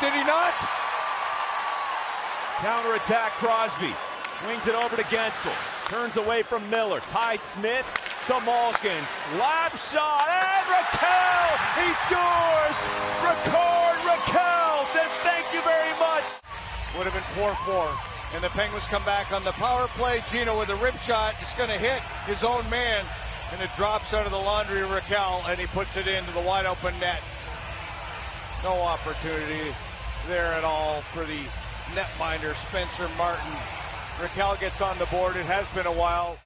did he not? Counter attack Crosby. Swings it over to Guentzel. Turns away from Miller. Ty Smith to Malkin. Slap shot. And Rakell! He scores! Rickard Rakell says thank you very much. Would have been 4-4. And the Penguins come back on the power play. Gino with a rip shot. It's going to hit his own man. And it drops out of the laundry of Rakell. And he puts it into the wide open net. No opportunity there at all for the netminder Spencer Martin. Rakell gets on the board. It has been a while.